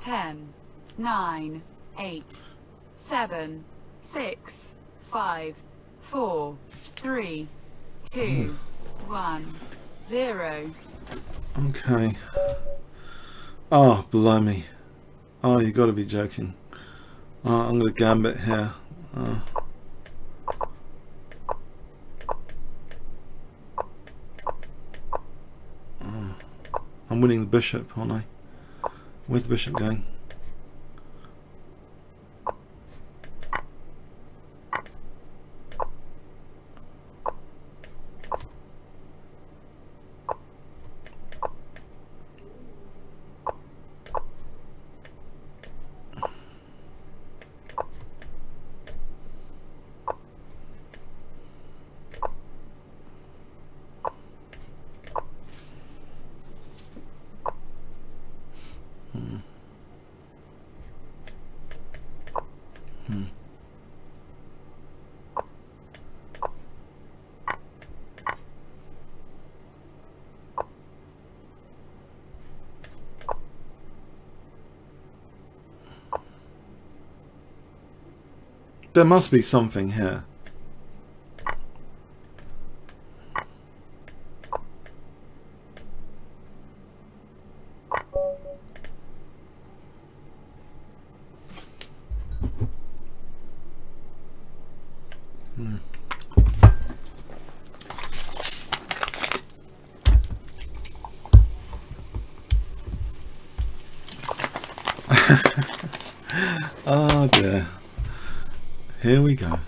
10, 9, 8, 7, 6, 5, 4, 3, 2, hmm. 1, 0. Okay. Oh, blimey. Oh, you got to be joking. Oh, I'm going to gambit here. Oh. Oh. I'm winning the bishop, aren't I? Where's the bishop going? There must be something here. Hmm. oh dear. Here we go.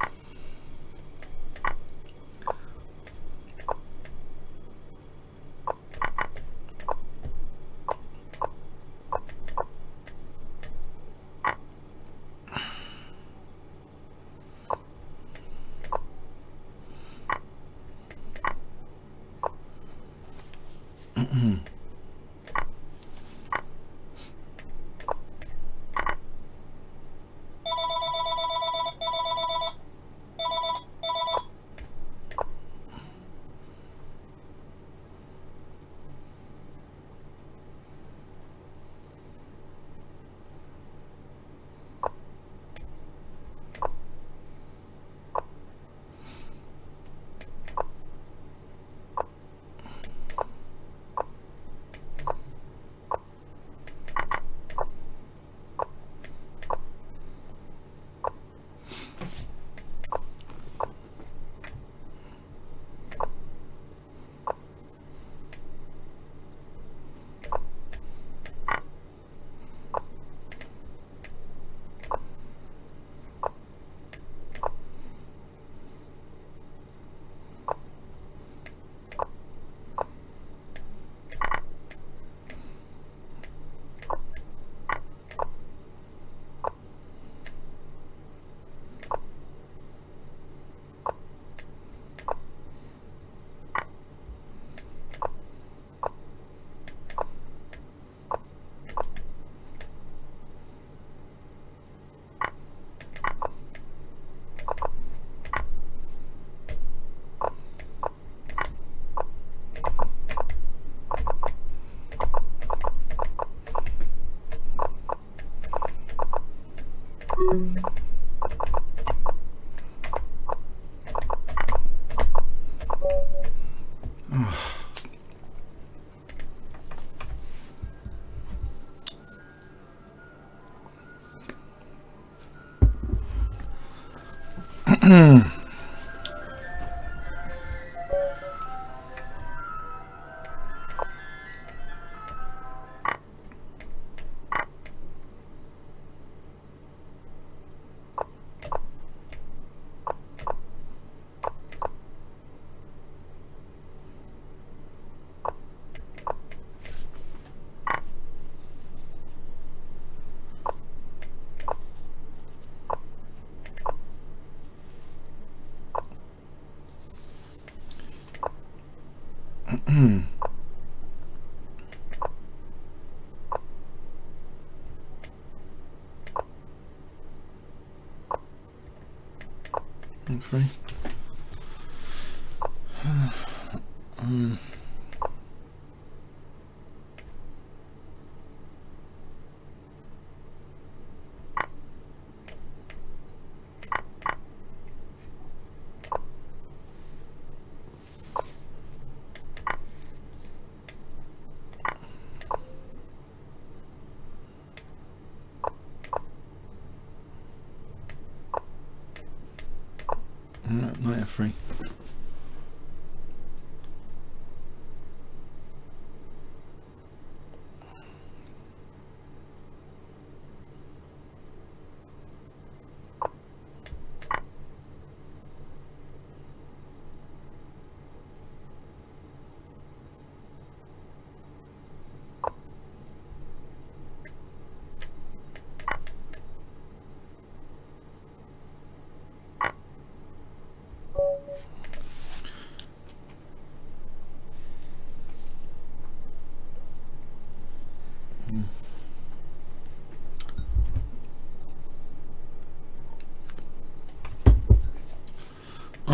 Hmm. free. um.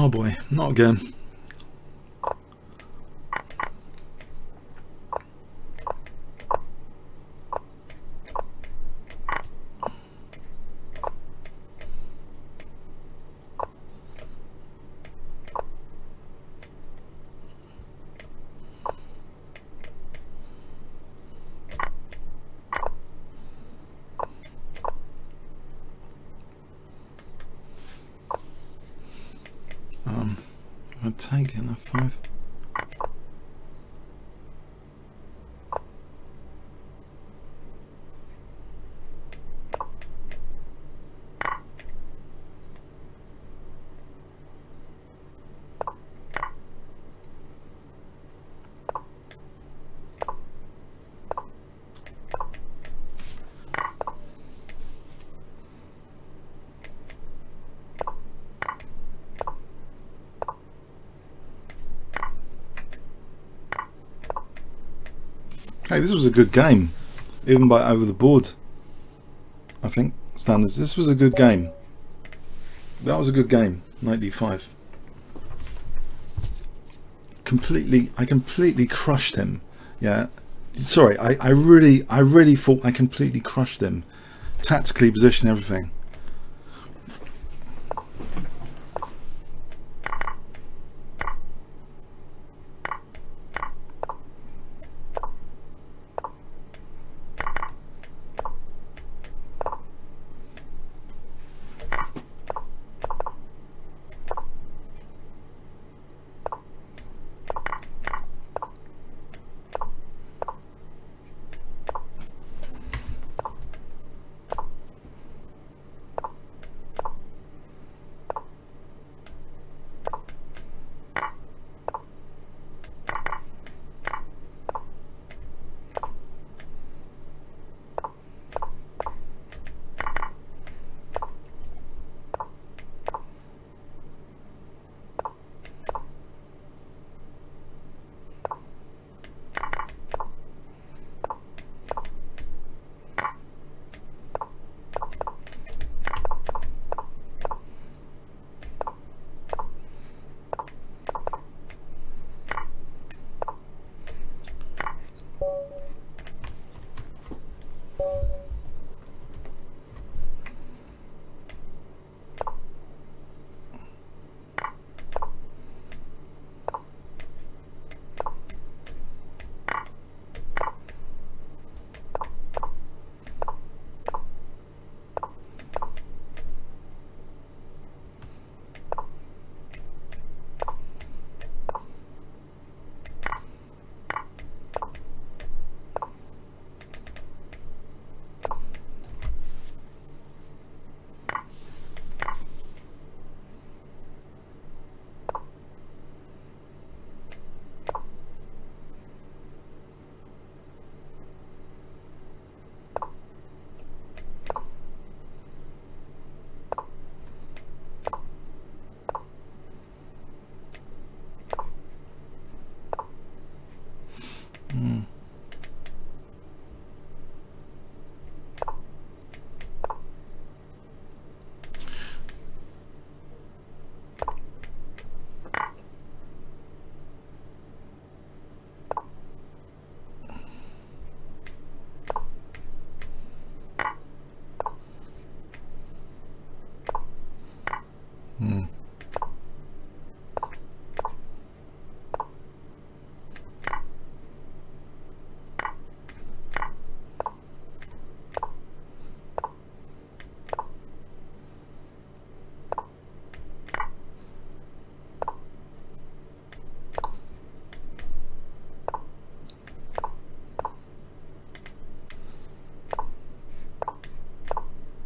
Oh boy, not again. Um, I'd take it, F5. Hey, this was a good game, even by over the board. I think standards. This was a good game. That was a good game. 95. Completely, I completely crushed him. Yeah. Sorry, I, I really, I really thought I completely crushed him. Tactically, position, everything.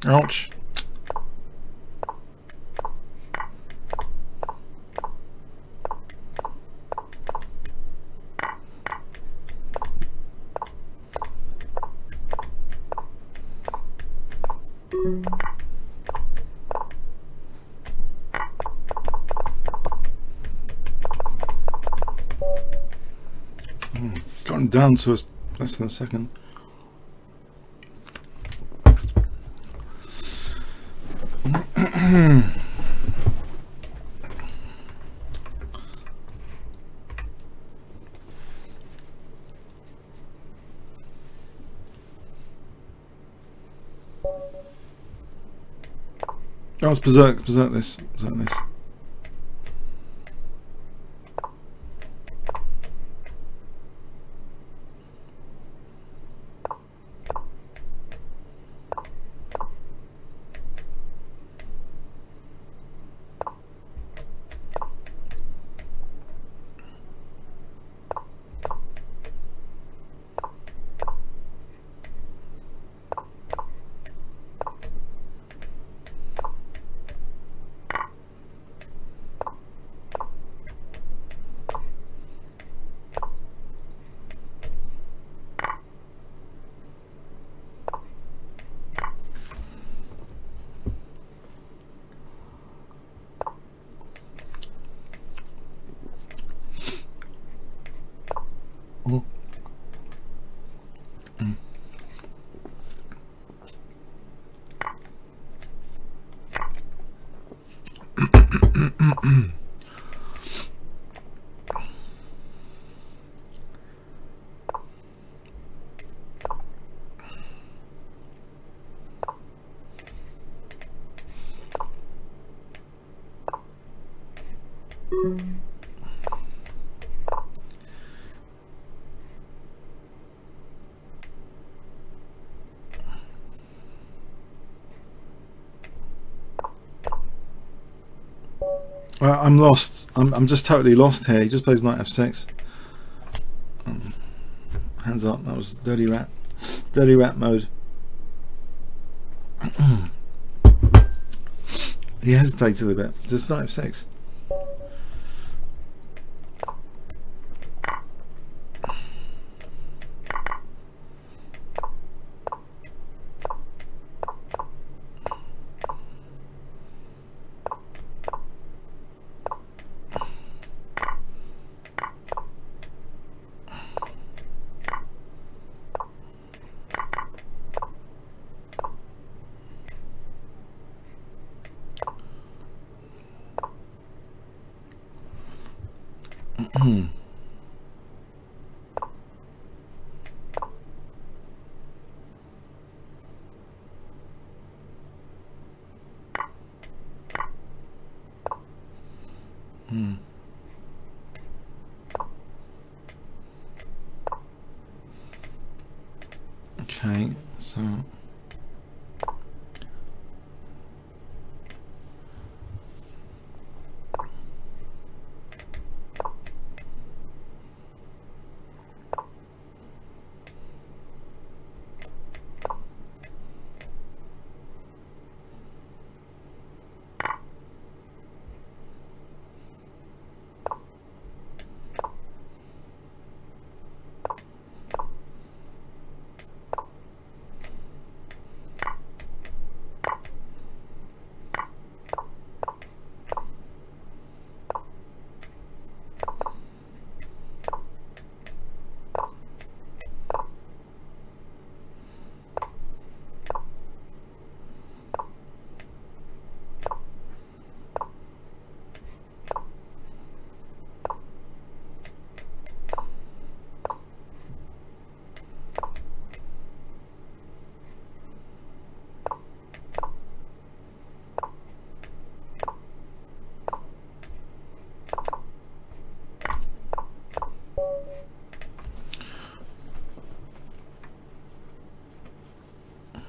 Ouch. Hmm, down to us less than a second. Oh, it's berserk, berserk this, berserk this. Uh, I'm lost. I'm, I'm just totally lost here. He just plays knight f6. Um, hands up. That was dirty rat. Dirty rat mode. he hesitated a bit. Just knight f6. Hmm.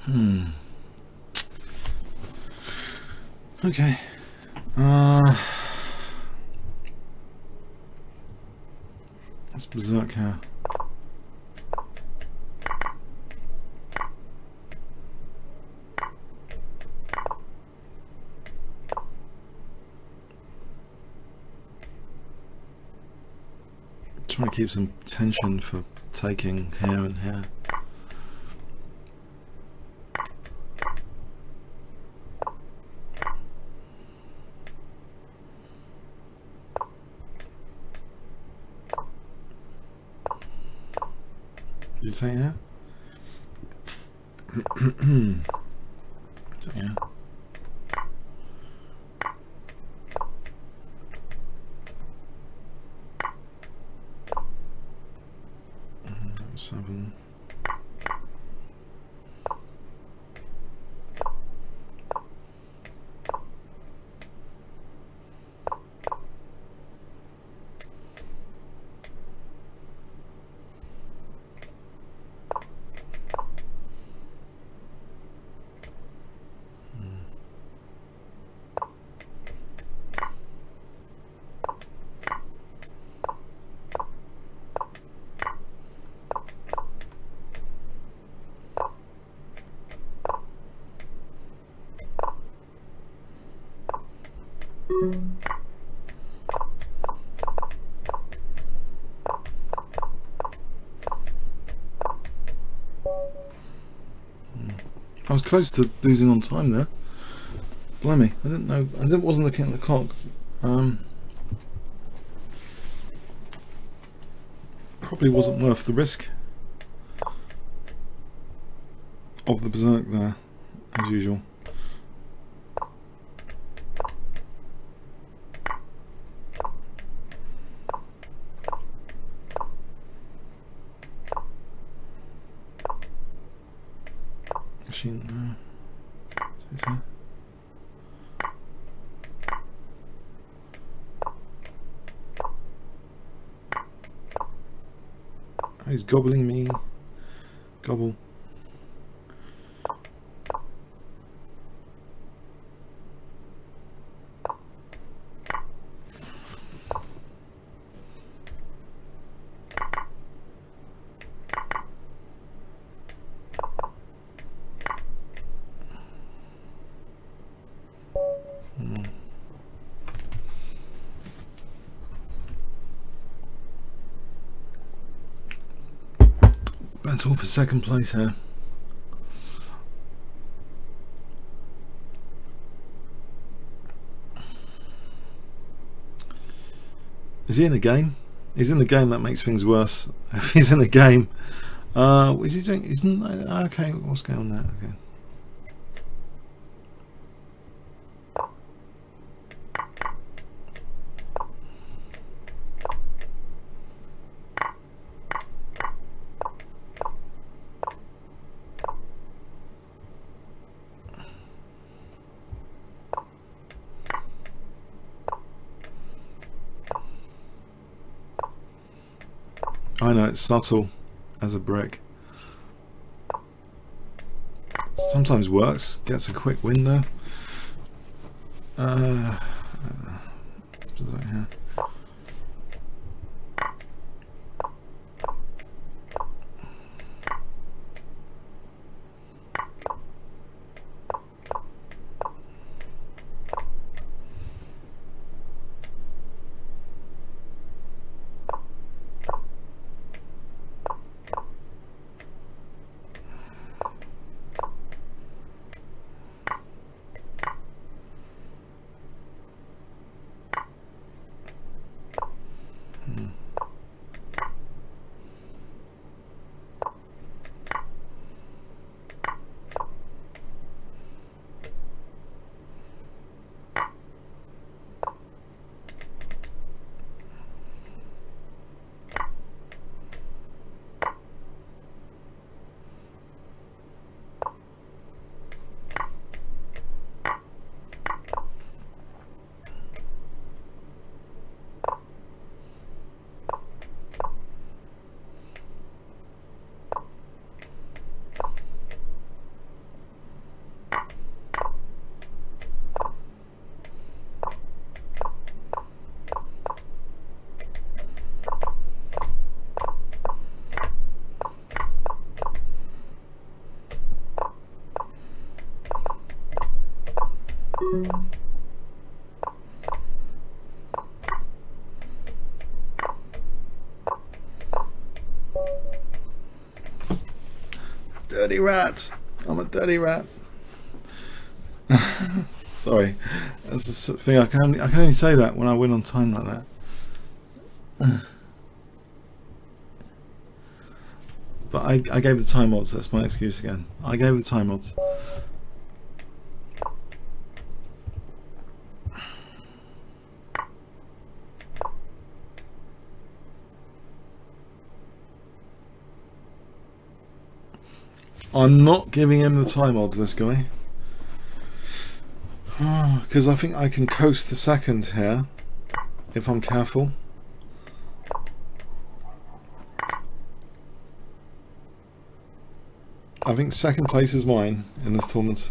Hmm. Okay. Uh, that's berserk here. Trying to keep some tension for taking here and here. Take hair? so, yeah. Mm, Seven. I was close to losing on time there. Blimey, I didn't know. I didn't, wasn't looking at the clock. Um, probably wasn't worth the risk of the berserk there, as usual. Actually, no. Is it here? Oh, he's gobbling me. Gobble. That's all for second place here. Is he in the game? He's in the game. That makes things worse. If he's in the game, uh, is he doing? N- okay. What's going on there? Okay. Subtle as a brick. Sometimes works. Gets a quick win though. Uh, uh, Dirty rat. I'm a dirty rat. Sorry, that's the thing. I can only, I can only say that when I win on time like that. but I, I gave the time odds. That's my excuse again. I gave the time odds. I'm not giving him the time odds, this guy. Because I think I can coast the second here, if I'm careful. I think second place is mine in this tournament.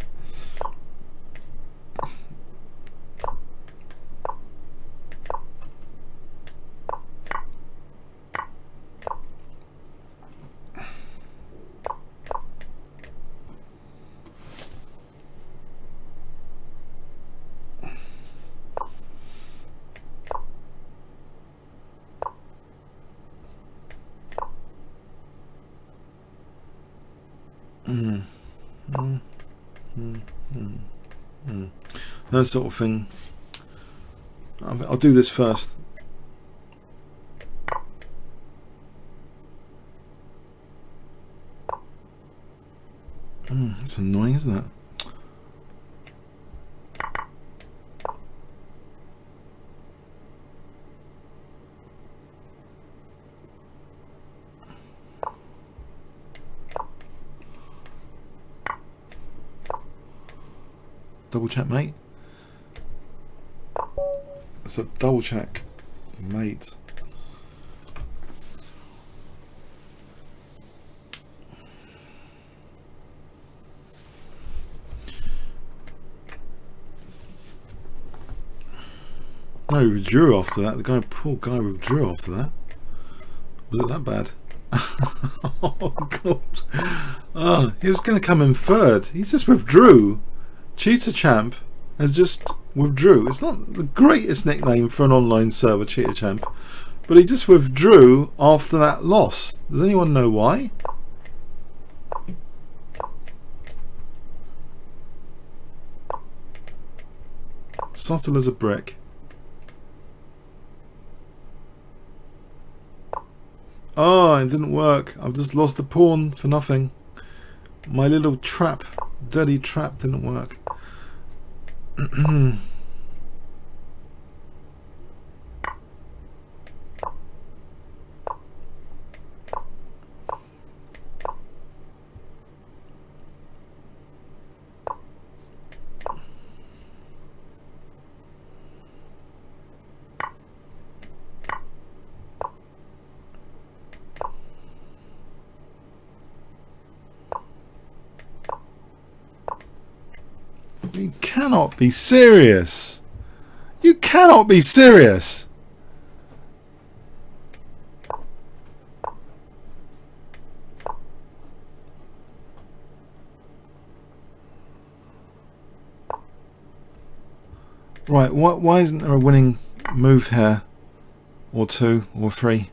That sort of thing. I'll, do this first. Mm, it's annoying, isn't it? Double check, mate. A double check, mate. No, he withdrew after that. The guy, poor guy, withdrew after that. Was it that bad? oh god! Oh, he was going to come in third. He just withdrew. Cheetah Champ has just withdrew. It's not the greatest nickname for an online server, Cheetah Champ, but he just withdrew after that loss. Does anyone know why? Subtle as a brick. Oh, it didn't work. I've just lost the pawn for nothing. My little trap, dirty trap didn't work. 嗯嗯。Cannot be serious. You cannot be serious. Right, why, why isn't there a winning move here? Or two, or three?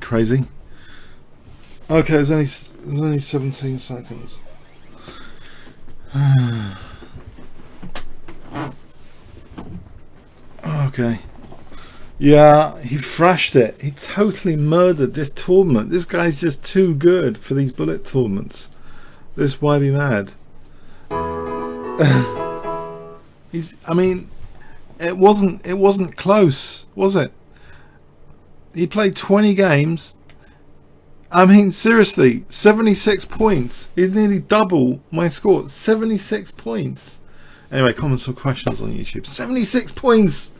Crazy. Okay, there's only there's only 17 seconds. okay. Yeah, he thrashed it. He totally murdered this tournament. This guy's just too good for these bullet tournaments. This WhybeMad. He's I mean it wasn't it wasn't close, was it? He played 20 games. I mean, seriously, 76 points. He's nearly double my score. 76 points. Anyway, comments or questions on YouTube. 76 points!